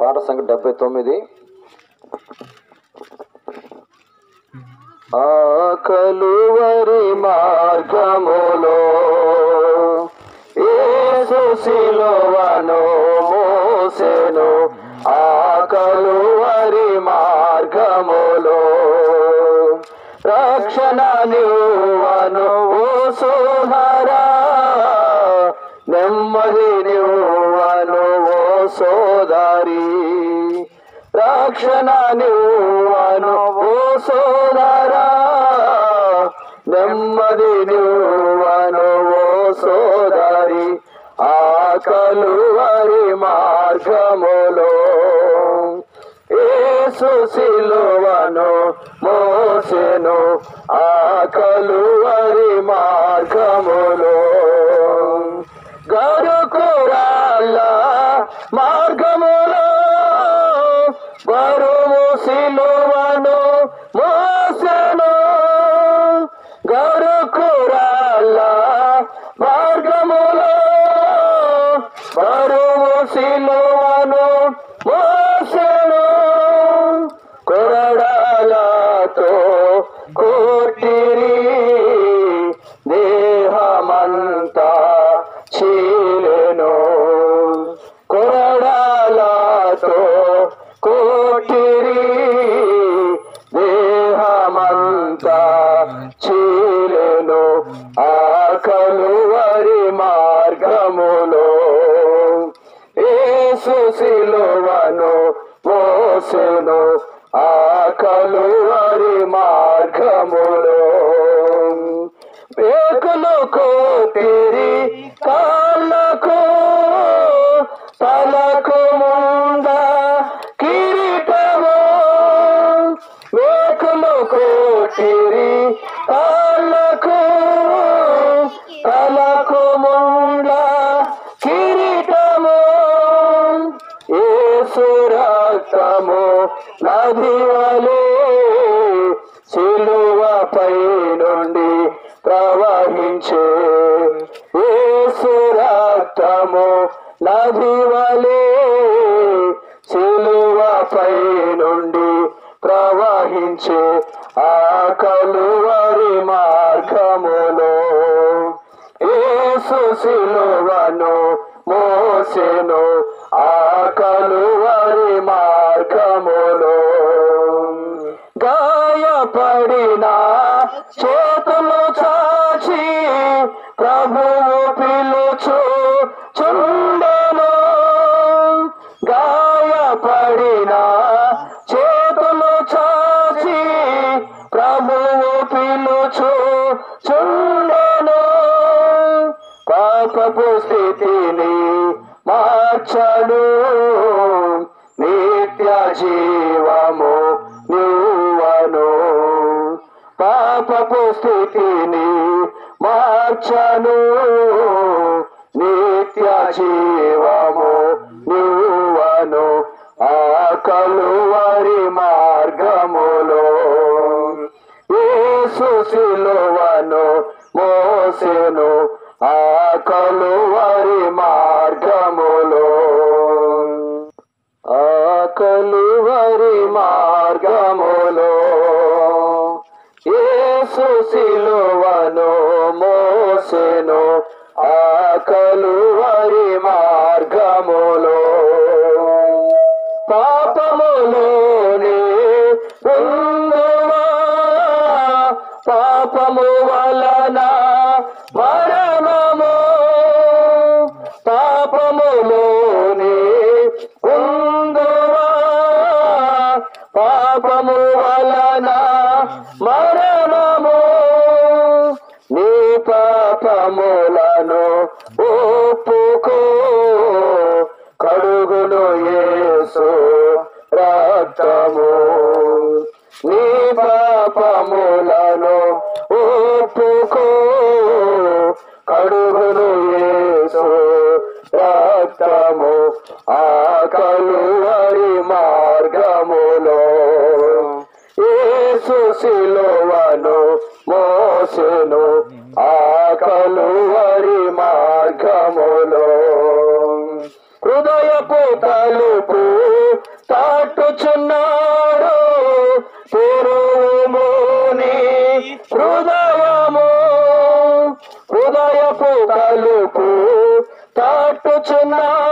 పాట సంఖ్య డెబ్బై తొమ్మిది. ఆ కలువరి మార్గములో ఏ శిలువను మోసెను. ఆ మార్గములో రక్షణ నివను సుహరా. నెమ్మది సోదారి రక్షణ నువ్వను ఓ సోదరా నెమ్మది నువ్వను ఓ సోదరి ఆకలు వరి మార్గములో. యేసు మోసెను ఆకలు వరి మార్గములో. మార్గములో బరువు సిలువను మోసను. గరుకురాల మార్గములో బరువు సిలువ చీలను ఆ కలువరి మార్గములో. యేసు సిలువను మోసెను ఆ కలువరి మార్గములో. వేకులు కోటిరి రక్తము నదివలే సిలువపై నుండి ప్రవహించే. యేసు రక్తము నది సిలువపై నుండి ప్రవహించే. ఆ కలువరి మార్గములో ఏసు సిలువను మోసెను ఆ కలువ పడినా చేతులు చాచి ప్రభువు పిలుచు చుండెను. గాయపడిన చేతులు చాచి ప్రభువు పిలుచు చుండను. పాపపు స్థితిని మార్చడు నిత్య జీవము. స్థితిని మార్చను. నిత్య జీవము నువ్వను ఆ కలువరి మార్గములో. యేసు మోసెను ఆ కలువ యేసు సిలువను మోసెను. ఆ కలువరి మార్గములో. పాపములోనే ఉందువా పాపము వలన మరణము. పాపములోనే ఉందువా పాపము వలన మర రక్తము నీ పాపములను ఒప్పుకో. కడుగును యేసు రక్తము ఆ కలువరి మార్గములో యేసు సిలువను మోసెను. ఆ కలువరి మార్గములో హృదయపు తలుపు తట్టుచున్నాడు తెరువుమోని హృదయము హృదయపు తలుపు తట్టుచున్నాడు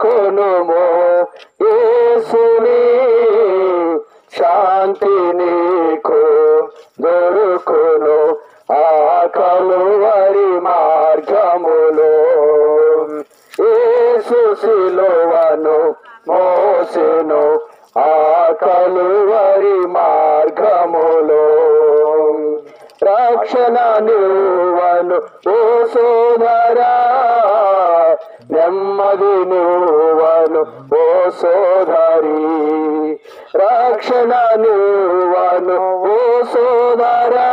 చేర్చుకొనుము యేసుని శాంతి నీకు దొరుకును ఆ కలువరి మార్గములో యేసు సిలువను మోసెను ఆ కలువరి మార్గములో రక్షణ నువ్వను ఓ సోదరా నెమ్మది నువ్వను ఓ సోదరి. రక్షణ నువ్వను ఓ సోదరా.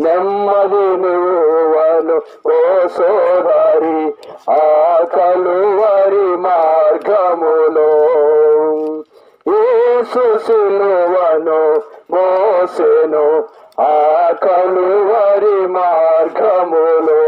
నెమ్మది నువ్వను ఓ సోదరి. ఆ కలువరి మార్గములో. సులువను మోసెను ఆ కలువరి మార్గములో.